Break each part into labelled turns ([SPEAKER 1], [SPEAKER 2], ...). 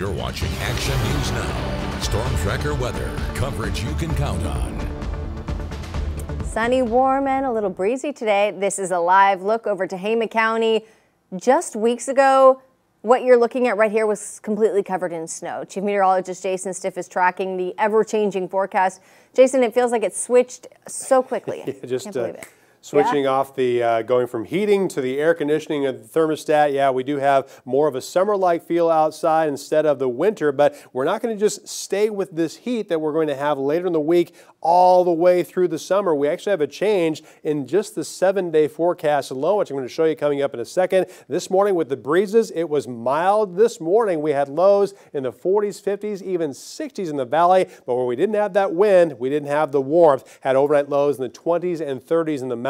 [SPEAKER 1] You're watching Action News Now. Storm Tracker weather. Coverage you can count on.
[SPEAKER 2] Sunny, warm, and a little breezy today. This is a live look over Tehama County. Just weeks ago, what you're looking at right here was completely covered in snow. Chief Meteorologist Jason Stiff is tracking the ever-changing forecast. Jason, it feels like it switched so quickly.
[SPEAKER 3] yeah, just
[SPEAKER 2] Can't believe
[SPEAKER 3] uh,
[SPEAKER 2] it.
[SPEAKER 3] Switching
[SPEAKER 2] Yeah.
[SPEAKER 3] off the uh, going from heating to the air conditioning and the thermostat. Yeah, we do have more of a summer-like feel outside instead of the winter, but we're not going to just stay with this heat that we're going to have later in the week all the way through the summer. We actually have a change in just the seven-day forecast alone, which I'm going to show you coming up in a second. This morning with the breezes, it was mild. This morning we had lows in the 40s, 50s, even 60s in the valley, but where we didn't have that wind, we didn't have the warmth. Had overnight lows in the 20s and 30s in the mountains,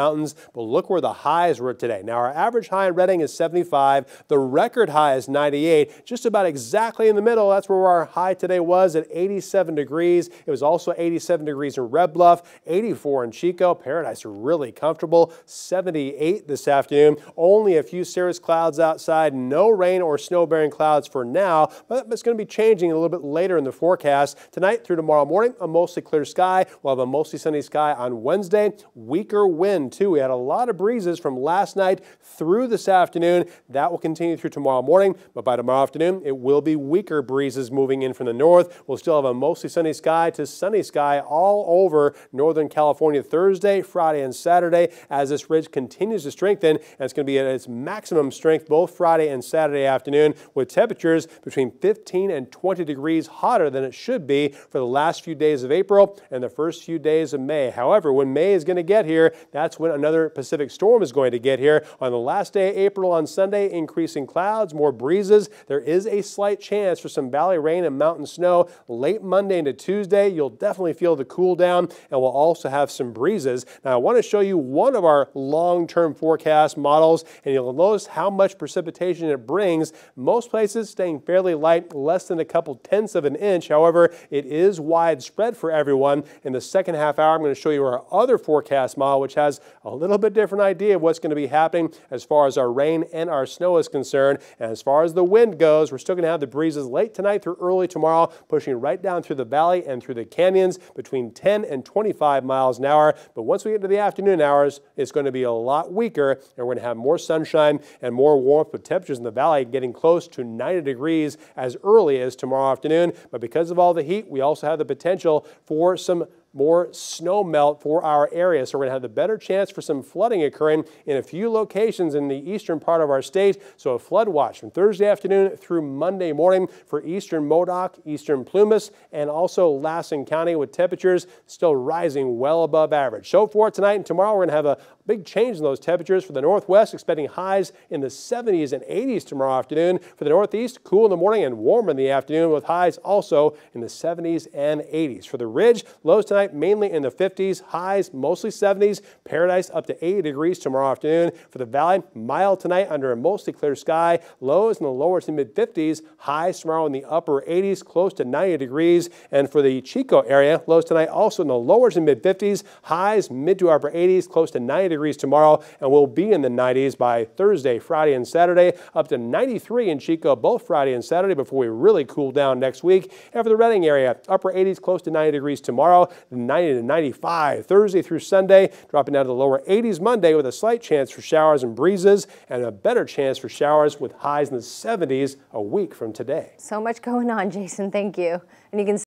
[SPEAKER 3] but look where the highs were today. Now our average high in Redding is 75. The record high is 98, just about exactly in the middle. That's where our high today was at 87 degrees. It was also 87 degrees in Red Bluff, 84 in Chico. Paradise really comfortable. 78 this afternoon. Only a few cirrus clouds outside. No rain or snow bearing clouds for now, but it's going to be changing a little bit later in the forecast. Tonight through tomorrow morning, a mostly clear sky. We'll have a mostly sunny sky on Wednesday. Weaker wind too. We had a lot of breezes from last night through this afternoon. That will continue through tomorrow morning, but by tomorrow afternoon, it will be weaker breezes moving in from the north. We'll still have a mostly sunny sky to sunny sky all over Northern California Thursday, Friday, and Saturday as this ridge continues to strengthen, and it's going to be at its maximum strength both Friday and Saturday afternoon with temperatures between 15 and 20 degrees hotter than it should be for the last few days of April and the first few days of May. However, when May is going to get here, that's when another Pacific storm is going to get here. On the last day of April on Sunday, increasing clouds, more breezes. There is a slight chance for some valley rain and mountain snow late Monday into Tuesday. You'll definitely feel the cool down and we'll also have some breezes. Now, I want to show you one of our long-term forecast models and you'll notice how much precipitation it brings. Most places staying fairly light, less than a couple tenths of an inch. However, it is widespread for everyone. In the second half hour, I'm going to show you our other forecast model, which has a little bit different idea of what's going to be happening as far as our rain and our snow is concerned. And as far as the wind goes, we're still going to have the breezes late tonight through early tomorrow, pushing right down through the valley and through the canyons between 10 and 25 miles an hour. But once we get to the afternoon hours, it's going to be a lot weaker, and we're going to have more sunshine and more warmth with temperatures in the valley getting close to 90 degrees as early as tomorrow afternoon. But because of all the heat, we also have the potential for some more snow melt for our area. So we're going to have the better chance for some flooding occurring in a few locations in the eastern part of our state. So a flood watch from Thursday afternoon through Monday morning for eastern Modoc, eastern Plumas, and also Lassen County with temperatures still rising well above average. So for tonight and tomorrow, we're going to have a big change in those temperatures for the northwest, expecting highs in the 70s and 80s tomorrow afternoon. For the northeast, cool in the morning and warm in the afternoon with highs also in the 70s and 80s. For the ridge, lows tonight mainly in the 50s, highs mostly 70s, paradise up to 80 degrees tomorrow afternoon. For the valley, mild tonight under a mostly clear sky, lows in the lower to mid 50s, highs tomorrow in the upper 80s, close to 90 degrees. And for the Chico area, lows tonight also in the lower to mid 50s, highs mid to upper 80s, close to 90 degrees tomorrow, and we'll be in the 90s by Thursday, Friday, and Saturday, up to 93 in Chico both Friday and Saturday before we really cool down next week. And for the Redding area, upper 80s, close to 90 degrees tomorrow, 90 to 95 Thursday through Sunday, dropping down to the lower 80s Monday with a slight chance for showers and breezes, and a better chance for showers with highs in the 70s a week from today.
[SPEAKER 2] So much going on, Jason. Thank you. And you can